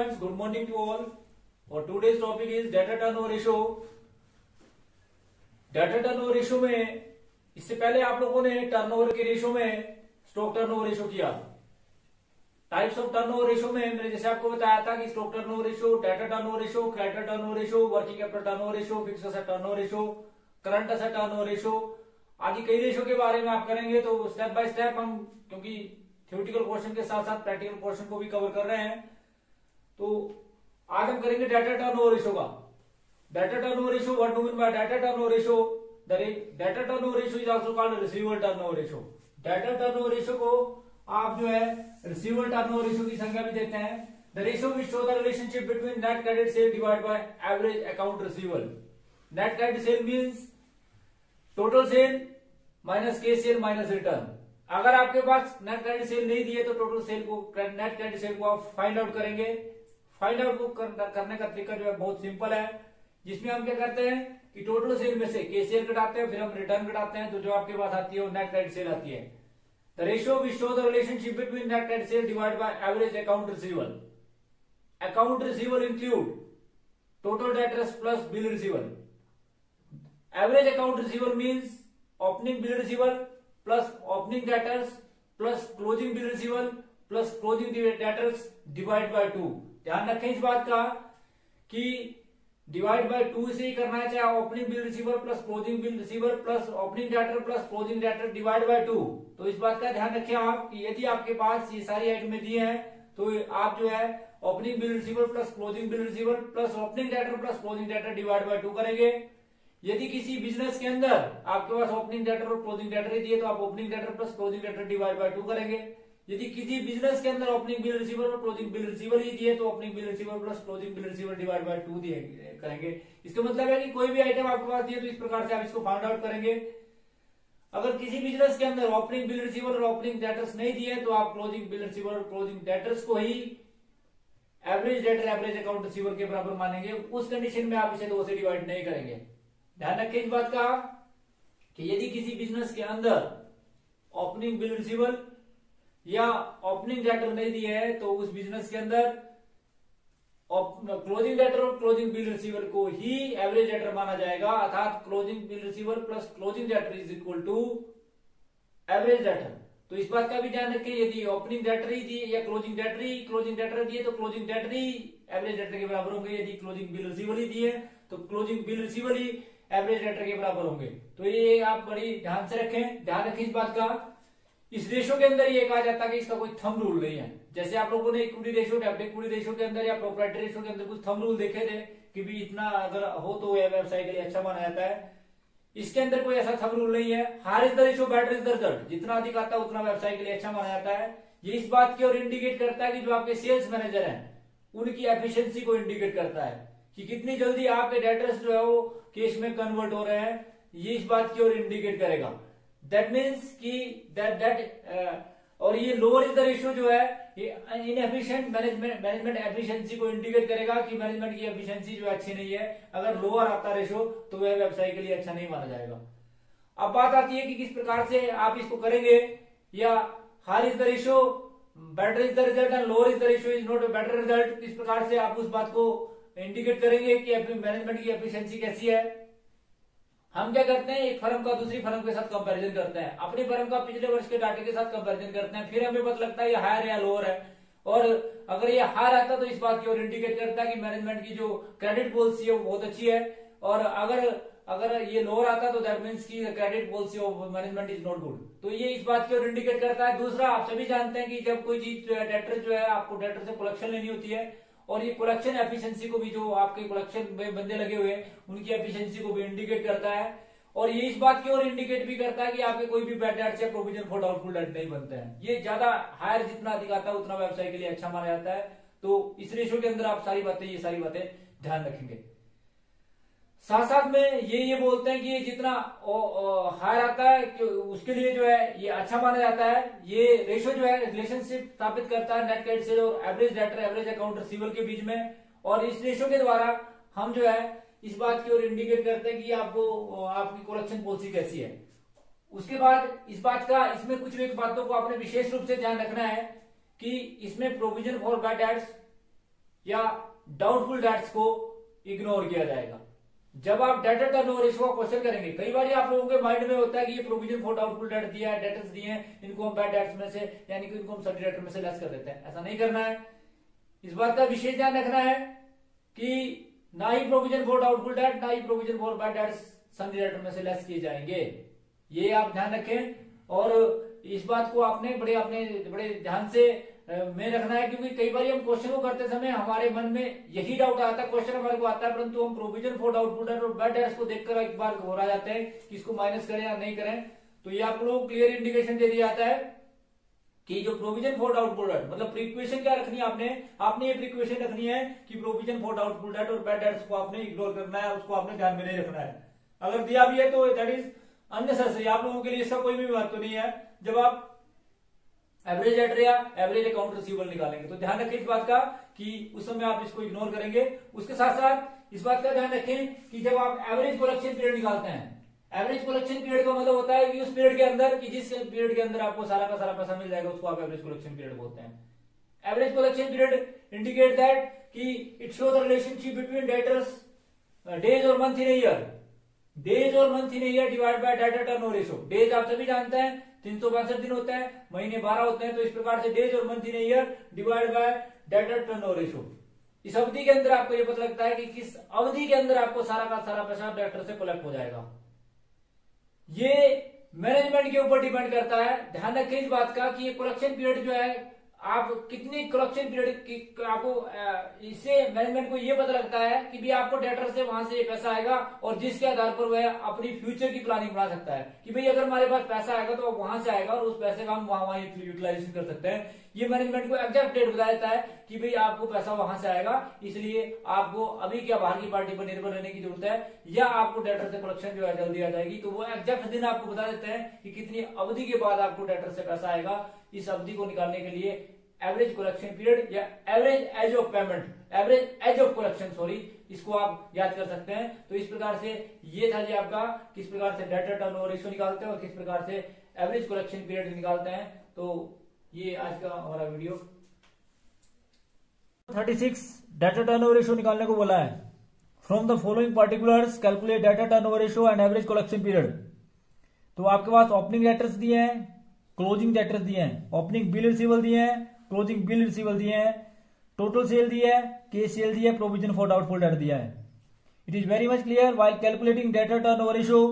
students, good morning to all. और today's topic is data turnover ratio. Data turnover ratio में इससे पहले आप लोगों ने टर्नओवर के रेशो में स्टॉक टर्नओवर रेशो किया टाइप्स ऑफ़ टर्नओवर रेशो में मैंने जैसे आपको बताया था कि stock turnover ratio debtor turnover ratio creditor turnover ratio working capital turnover ratio fix asset turnover ratio current asset turnover ratio आदि कई रेशो के बारे में आप करेंगे तो स्टेप बाय स्टेप हम क्योंकि थ्योरेटिकल पोर्शन के साथ साथ प्रैक्टिकल पोर्शन को भी कवर कर रहे हैं तो आज हम करेंगे डाटा टर्न ओवर रेशो का debtor turnover ratio what do mean by debtor turnover ratio the turnover ratio is also called receiver turnover ratio debtor turnover ratio को आप जो है रिसीवर टर्नओवर रेशो की संख्या भी देते हैं। The ratio which show the relationship between net credit sale divide by average account receival net credit sale means total sale minus के सेल माइनस रिटर्न अगर आपके पास नेट क्रेडिट सेल नहीं दिए तो टोटल सेल को नेट क्रेडिट सेल को आप फाइंड आउट करेंगे। फाइंड आउट को करने का तरीका जो है बहुत सिंपल है। जिसमें हम क्या करते हैं कि टोटल सेल में से के कटाते हैं, फिर हम रिटर्न कटाते हैं तो जो आपके पास आती है वो नेट क्रेडिट सेल आती है। The ratio which show the relationship between net credit sale divide by average account receival account receival include total debtors plus bill receival average account receival means opening bill receival plus opening debtors plus closing bill receival plus closing debtors divide by two ध्यान रखें इस बात का कि divide by to से ही करना है, चाहे opening bill receiver plus closing bill receiver plus opening debtor plus closing debtor divide by two तो इस बात का ध्यान रखें आप कि यदि आपके पास ये सारी आइटमें दिए हैं तो आप जो है opening bill receiver plus closing bill receiver plus opening debtor plus closing debtor divide by two करेंगे। यदि किसी बिज़नेस के अंदर आपके पास ओपनिंग डेटर और क्लोजिंग डेटर दिए तो आप opening debtor plus closing debtor divide by two करेंगे। यदि किसी बिज़नेस के अंदर ओपनिंग बिल रिसीवर और क्लोजिंग बिल रिसीवर ही दिए तो opening bill receiver plus closing bill receiver divide by two दिए, करेंगे। इसका मतलब है कि कोई भी आइटम आपके पास दिए तो इस प्रकार से आप इसको फाइंड आउट करेंगे। अगर किसी बिज़नेस के अंदर ओपनिंग बिल रिसीवर और ओपनिंग डेटर्स नहीं दिए तो आप क्लोजिंग बिल रिसीवर और क्लोजिंग डेटर्स को ही average debtor average account receiver के बराबर मानेंगे। उस कंडीशन में आप इसे दो से डिवाइड नहीं करेंगे। ध्यान रखें इस बात का कि यदि किसी बिज़नेस के अंदर ओपनिंग बिल रिसीवर या ओपनिंग डेटर नहीं दिए है तो उस बिज़नेस के अंदर क्लोजिंग डेटर और क्लोजिंग बिल रिसीवर को ही एवरेज लेटर माना जाएगा, अर्थात closing bill receiver plus closing debtor is equal to average debtor तो इस बात का भी ध्यान रखें, यदि ओपनिंग डेटर ही दिए या क्लोजिंग डेटर ही क्लोजिंग डेटर दिए तो क्लोजिंग डेटर ही एवरेज लेटर के बराबर होंगे। यदि क्लोजिंग बिल रिसीवर ही दिए तो क्लोजिंग बिल रिसीवर ही एवरेज लेटर के बराबर होंगे। तो ये आप बड़ी ध्यान से रखें। ध्यान रखें इस बात का। इस रेशो के अंदर ये कहा जाता है कि इसका कोई थम रूल नहीं है। जैसे आप लोगों ने इक्विटी रेशो इक्विटी रेशो के अंदर या प्रोपराइटरी रेशो के अंदर कुछ थम रूल देखे थे कि भी इतना अगर हो तो यह व्यवसाय के लिए अच्छा माना जाता है। इसके अंदर कोई ऐसा थम रूल नहीं है। Higher is the ratio better is the result जितना अधिक आता है उतना व्यवसाय के लिए अच्छा माना जाता है। ये इस बात की ओर इंडिकेट करता है कि जो आपके सेल्स मैनेजर हैं, उनकी एफिशिएंसी को इंडिकेट करता है कि कितनी जल्दी आपके डेटर्स जो है वो केस में कन्वर्ट हो रहे हैं। ये इस बात की ओर इंडिकेट करेगा। दैट मीन्स कि दैट दैट और ये लोअर इज़ द रेशियो जो है, ये इनएफिशिएंट मैनेजमेंट मैनेजमेंट एफिशिएंसी को इंडिकेट करेगा कि मैनेजमेंट की एफिशिएंसी जो अच्छी नहीं है। अगर लोअर आता रेशियो तो वह व्यवसाय के लिए अच्छा नहीं माना जाएगा। अब बात आती है कि किस प्रकार से आप इसको करेंगे, या higher is the ratio better is the result and lower is the ratio is not better result किस प्रकार से आप उस बात को इंडिकेट करेंगे कि मैनेजमेंट की एफिशिएंसी कैसी है। हम क्या करते हैं? एक फर्म का, दूसरी फर्म के साथ कंपैरिजन करते हैं। अपनी फर्म का पिछले वर्ष के डाटे के साथ कंपैरिजन करते हैं। फिर हमें पता लगता है ये हायर या लोअर है। और अगर ये हायर आता तो इस बात की ओर इंडिकेट करता है कि मैनेजमेंट की जो क्रेडिट पॉलिसी है वो बहुत अच्छी है। और अगर अगर ये लोअर आता तो दैट मीन्स की credit policy of management is not good तो ये इस बात की ओर इंडिकेट करता है। दूसरा, आप सभी जानते हैं कि जब कोई चीज़ जो है डेटर जो है, आपको डेटर से कलेक्शन लेनी होती है और ये प्रोडक्शन एफिशिएंसी को भी जो आपके प्रोडक्शन में बंदे लगे हुए हैं, उनकी एफिशिएंसी को भी इंडिकेट करता है। और ये इस बात की ओर इंडिकेट भी करता है कि आपके कोई भी बैड डेट्स या प्रोविज़न फॉर डाउटफुल डेट नहीं बनते हैं। ये ज़्यादा हायर जितना अधिक आता है, उतना व्यवसाय के लिए अच्छा माना जाता है। तो इस रेशो के अंदर आप सारी बातें, ये सारी बातें ध्यान रखेंगे। साथ साथ में ये ये बोलते हैं कि जितना हायर आता है, कि उसके लिए जो है ये अच्छा माना जाता है। ये रेशो जो है रिलेशनशिप स्थापित करता है नेट क्रेडिट सेल और average debtor average account receival के बीच में। और इस रेशो के द्वारा हम जो है इस बात की ओर इंडिकेट करते हैं कि आपको, आपकी कलेक्शन पॉलिसी कैसी है। उसके बाद इस बात का, इसमें कुछ एक बातों को आपने विशेष रूप से ध्यान रखना है कि इसमें प्रोविज़न फॉर बैड एड्स या डाउटफुल डेट्स को इग्नोर किया जाएगा। जब आप डेटा टर्नओवर रेशियो का क्वेश्चन करेंगे, कई बार आप लोगों के माइंड में होता है कि ये प्रोविज़न फॉर डाउटफुल डेट दिया है डेटर्स दिए हैं, इनको हम बैड डेट्स में से, यानी कि इनको हम सटी डेटर में से लेस कर देते हैं। ऐसा नहीं करना है। इस बात का विशेष ध्यान रखना है कि ना ही प्रोविज़न फॉर डाउटफुल डेट ना ही provision for bad debts sundry debtor में से लेस किए जाएँगे। ये आप ध्यान रखें। और इस बात को आपने बड़े अपने बड़े ध्यान से में रखना है क्योंकि कई बार हम क्वेश्चन को करते समय हमारे मन में यही डाउट आता है क्वेश्चन हमारे को आता है, परंतु हम प्रोविज़न फॉर डाउटफुल और बैड डेट्स को देखकर एक बार घबरा जाते हैं कि इसको माइनस करें या नहीं करें। तो ये आप लोगों को क्लियर इंडिकेशन दे दिया जाता है कि जो प्रोविज़न फॉर डाउटफुल डेट मतलब प्रिक्वेशन क्या रखनी है आपने? आपने ये प्रिक्वेशन रखनी है कि प्रोविज़न फॉर डाउटफुल डेट और बैड डेट्स को आपने इग्नोर करना है, उसको आपने ध्यान में नहीं रखना है। अगर दिया भी है तो दैट इज़ अननेसेसरी आप लोगों के लिए इसका कोई भी महत्व नहीं है। जब आप एवरेज एटर या एवरेज अकाउंट रिसीवेबल निकालेंगे। तो ध्यान रखें इस बात का कि उस समय आप इसको इग्नोर करेंगे। उसके साथ साथ इस बात का ध्यान रखें कि जब आप एवरेज कलेक्शन पीरियड निकालते हैं एवरेज कलेक्शन पीरियड का मतलब होता है कि उस पीरियड के अंदर कि जिस पीरियड के अंदर आपको सारा का सारा पैसा मिल जाएगा, उसको आप एवरेज कलेक्शन पीरियड बोलते हैं। Average collection period indicate that कि it show the relationship between debtors days और मंथ इन ईयर डेज़ और month in year divide by debtor turn ratio days आप सभी जानते हैं तीन सौ पैंसठ दिन होता है, महीने बारह होते हैं तो इस प्रकार से डेज़ और month in year divide by debtor turnover ratio इस अवधि के अंदर आपको यह पता लगता है कि किस अवधि के अंदर आपको सारा का सारा पैसा डेटर से कलेक्ट हो जाएगा। ये मैनेजमेंट के ऊपर डिपेंड करता है। ध्यान रखें इस बात का कि ये कलेक्शन पीरियड जो है आप कितनी कलेक्शन पीरियड की आपको इससे मैनेजमेंट को ये पता लगता है कि भी आपको डेटर से वहाँ से ये पैसा आएगा और जिसके आधार पर वह अपनी फ्यूचर की प्लानिंग बना सकता है। कि भाई अगर हमारे पास पैसा आएगा तो वहाँ से आएगा और उस पैसे का हम वहाँ वहाँ यूटिलाइजेशन कर सकते हैं। ये मैनेजमेंट को एग्जैक्ट डेट बता देता है कि भाई आपको पैसा वहाँ से आएगा, इसलिए आपको अभी क्या बाहर की पार्टी पर निर्भर रहने की ज़रूरत है, या आपको डेटर से कलेक्शन जो है जल्दी आ जाएगी तो वो एग्जैक्ट दिन आपको बता देते हैं कि कितनी अवधि के बाद आपको डेटर से पैसा आएगा। इस अवधि को निकालने के लिए एवरेज कलेक्शन पीरियड या average age of payment average age of collection sorry इसको आप याद कर सकते हैं। तो इस प्रकार से ये था जी आपका, किस प्रकार से डेटा टर्नओवर रेशियो निकालते हैं और किस प्रकार से एवरेज कलेक्शन पीरियड निकालते हैं। तो ये आज का हमारा वीडियो। 36 डेटा टर्नओवर रेशियो निकालने को बोला है। From the following particulars calculate debtor turnover ratio and average collection period तो आपके पास ओपनिंग डेटर्स दिए हैं क्लोजिंग डेटर्स दिए हैं ओपनिंग बिल रिसीवल दिए हैं क्लोजिंग बिल रिसीवल दिए हैं टोटल सेल दिया है के सेल है प्रोविज़न फॉर डाउटफुल डेट दिया है। It is very much clear while calculating debtor turnover ratio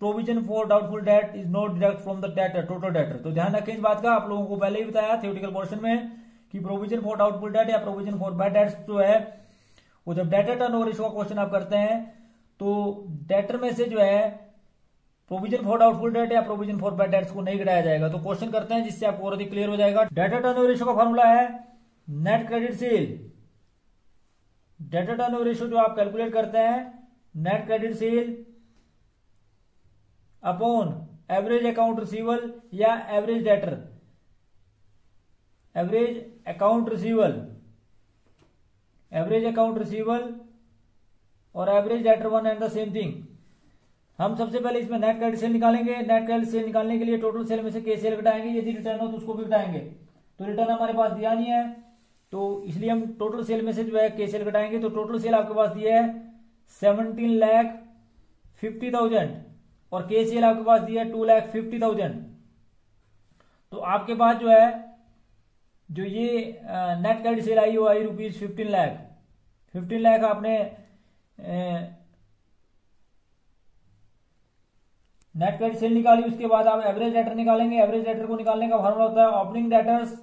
provision for doubtful debt is not deduct from the debtor total debtor तो ध्यान रखें इस बात का, आप लोगों को पहले ही बताया थियोटिकल पोर्शन में कि प्रोविज़न फॉर डाउटफुल डेट या प्रोविज़न फॉर बैड डेट्स जो है, वो जब डेटा टर्न ओवर का क्वेश्चन आप करते हैं तो डेटर में से जो है प्रोविज़न फॉर डाउटफुल डेट या प्रोविज़न फॉर बैड डेट्स को नहीं गिराया जाएगा। तो क्वेश्चन करते हैं जिससे आपको और अधिक क्लियर हो जाएगा। डेटा टर्न रेशियो का फॉर्मूला है net credit sale debtor turn ratio जो आप कैलकुलेट करते हैं net credit sale upon average account receival या average debtor average account receival average account receival और average debtor one and the same thing हम सबसे पहले इसमें नेट क्रेडिट सेल निकालेंगे। नेट क्रेडिट सेल निकालने के लिए टोटल सेल में से के सेल घटाएँगे। यदि रिटर्न हो तो उसको भी घटाएँगे। तो रिटर्न हमारे पास दिया नहीं है। तो इसलिए हम टोटल सेल में से जो है के सेल घटाएँगे। तो टोटल सेल आपके पास दिया है सेवनटीन लैख फिफ्टी थाउज़ेंड और के सेल आपके पास दिया टू लैख फिफ्टी थाउज़ेंड तो आपके पास जो है, जो ये नेट क्रेडिट सेल आई वो आई rupees fifteen lakh fifteen lakh आपने नेट क्रेडिट सेल निकाली, उसके बाद आप एवरेज डेटर निकालेंगे। एवरेज डेटर को निकालने का फॉर्मूला होता है opening debtors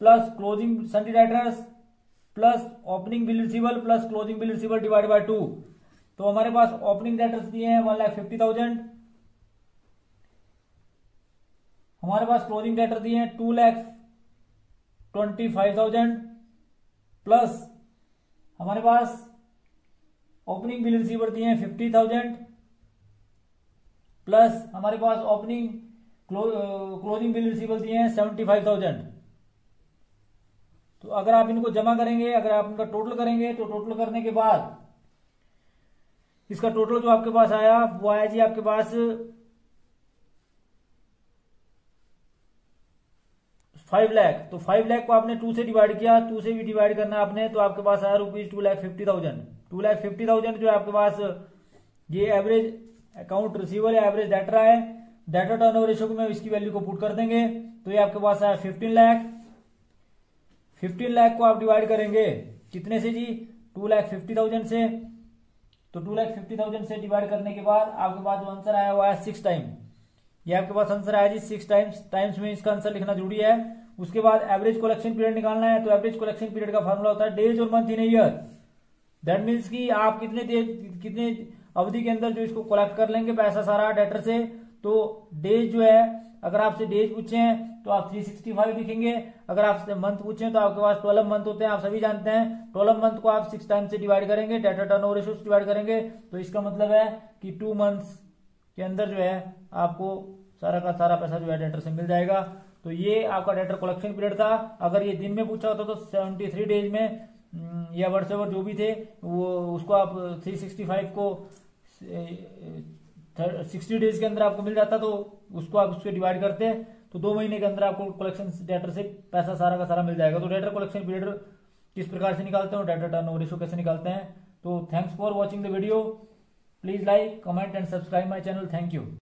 plus closing sundry debtors plus opening bill receival plus closing bill receival divide by two तो हमारे पास ओपनिंग डेटर्स दिए हैं वन लाख फिफ्टी थाउज़ेंड हमारे पास क्लोजिंग डेटर दिए हैं two lakh twenty five thousand plus हमारे पास ओपनिंग बिल रिसीवर दिए हैं फिफ्टी थाउज़ेंड प्लस हमारे पास ओपनिंग क्लोजिंग बिल रिसीवर दिए हैं सेवेंटी फाइव थाउज़ेंड तो अगर आप इनको जमा करेंगे, अगर आप इनका टोटल करेंगे तो टोटल करने के बाद इसका टोटल जो आपके पास आया, वो आया जी आपके पास फाइव लैख तो फाइव लैख को आपने टू से डिवाइड किया टू से भी डिवाइड करना आपने तो आपके पास आया rupees two lakh fifty thousand two lakh fifty thousand जो आपके पास, ये एवरेज अकाउंट रिसीवर है एवरेज डेटर है. डेटा टर्नओवर रेशियो में इसकी वैल्यू को पुट कर देंगे तो ये आपके पास आया फिफ्टीन लैख फिफ्टीन लैख को आप डिवाइड करेंगे, कितने से जी? टू लैख फिफ्टी थाउज़ेंड से. तो टू लैख फिफ्टी थाउज़ेंड से डिवाइड करने के बाद आपके पास जो आंसर आया हुआ है सिक्स टाइम ये आपके पास आंसर आया जी सिक्स टाइम्स टाइम्स में इसका आंसर लिखना ज़रूरी है। उसके बाद एवरेज कलेक्शन पीरियड निकालना है तो एवरेज कलेक्शन पीरियड का फॉर्मूला होता है डेज़ और month in year that means कि आप कितने कितने अवधि के अंदर जो इसको कलेक्ट कर लेंगे पैसा सारा डेटर से तो डेज़ जो है अगर आपसे डेज़ पूछे हैं तो आप 365 लिखेंगे। अगर आपसे मंथ पूछे तो आपके पास 12 मंथ होते हैं आप सभी जानते हैं। 12 मंथ को आप सिक्स टाइम से डिवाइड करेंगे debtor turn over ratio divide करेंगे। तो इसका मतलब है कि टू मंथ्स के अंदर जो है आपको सारा का सारा पैसा जो है डेटर से मिल जाएगा। तो ये आपका डेटर कलेक्शन पीरियड था। अगर ये दिन में पूछा होता तो सेवेंटी थ्री डेज़ में हम्म, या वर्ष जो भी थे वो उसको आप थ्री सिक्सटी फाइव को सिक्सटी डेज़ के अंदर आपको मिल जाता तो उसको आप उसके डिवाइड करते हैं तो दो महीने के अंदर आपको कलेक्शन डेटर से पैसा सारा का सारा मिल जाएगा। तो डेटर कलेक्शन पीरियड किस प्रकार से निकालते हैं और डेटर टर्न ओवर कैसे निकालते हैं। तो thanks for watching the video please like comment and subscribe my channel thank you